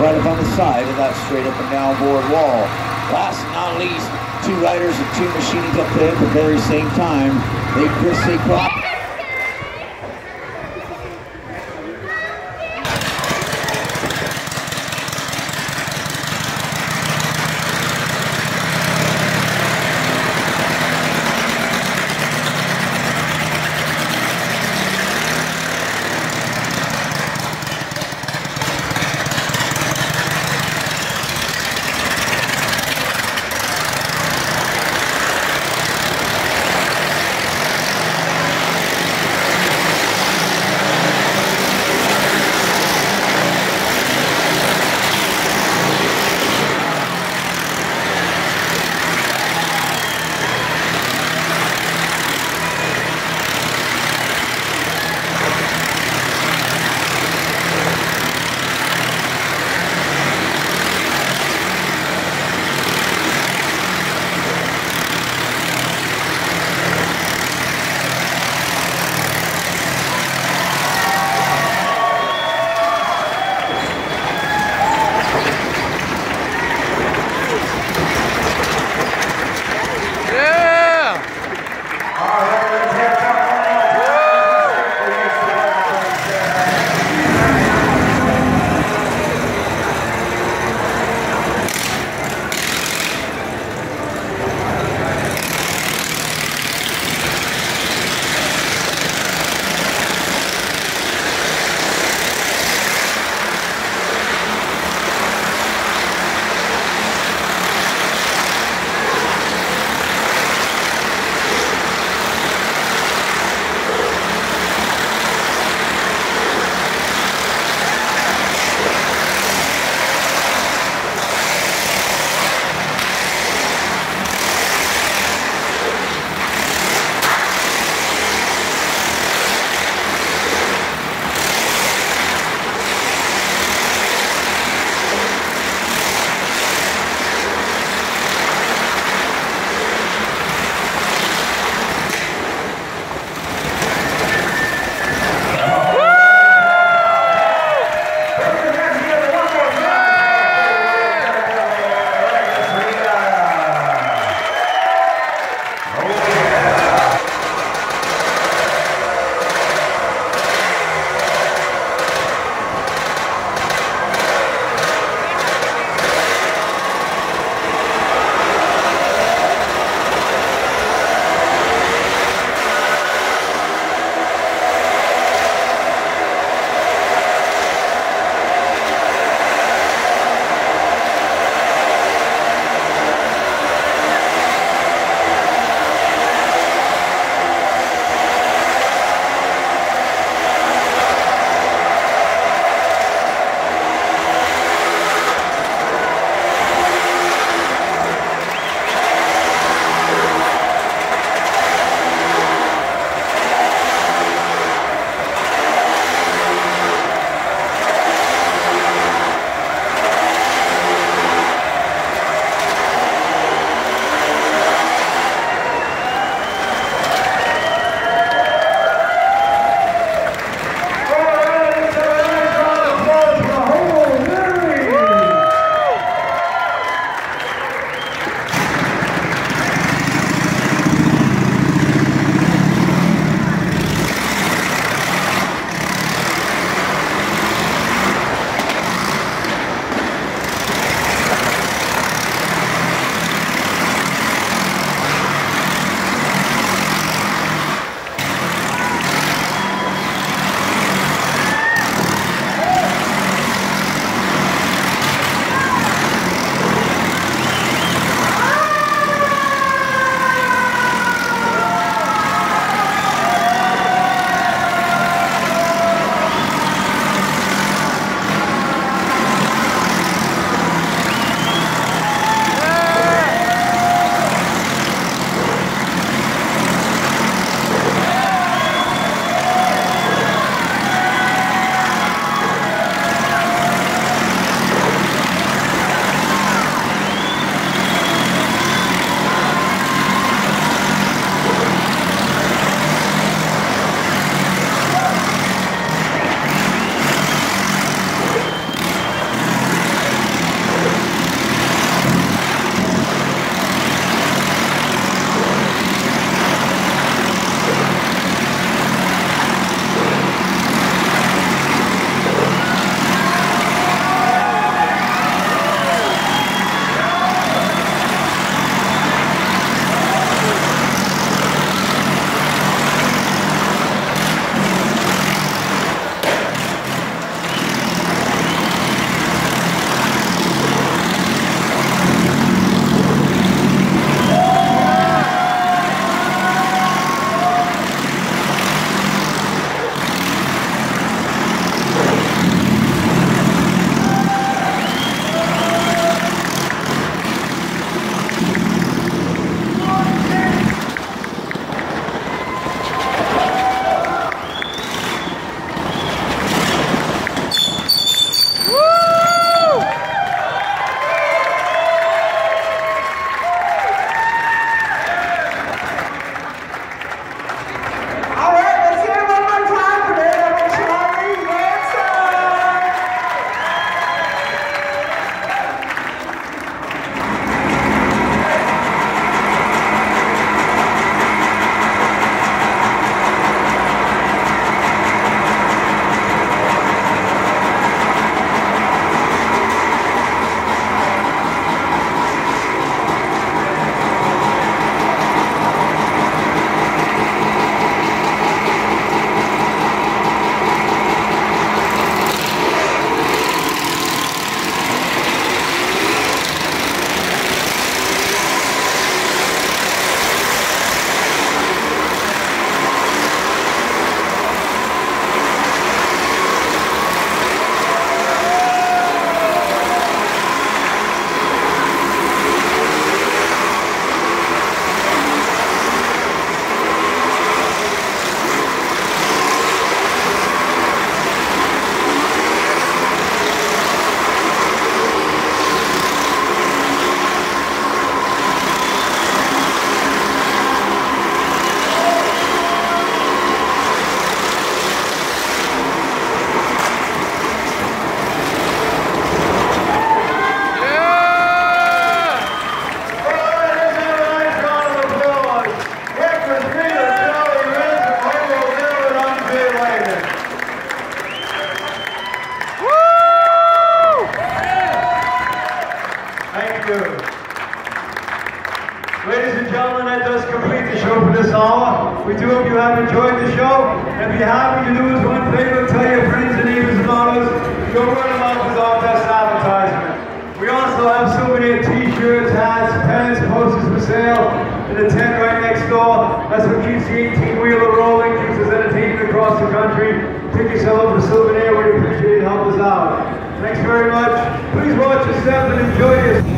right up on the side of that straight up and down board wall. Last but not least, two riders and two machines up there at the very same time. They Chris they We do hope you have enjoyed the show. And you have, you do us one favor, tell your friends and neighbors about us. Your word of mouth is our best advertisement. We also have souvenir t-shirts, hats, pens, posters for sale in the tent right next door. That's what keeps the 18-wheeler rolling, keeps us entertained across the country. Pick yourself up a souvenir. We appreciate it. Help us out. Thanks very much. Please watch your step and enjoy your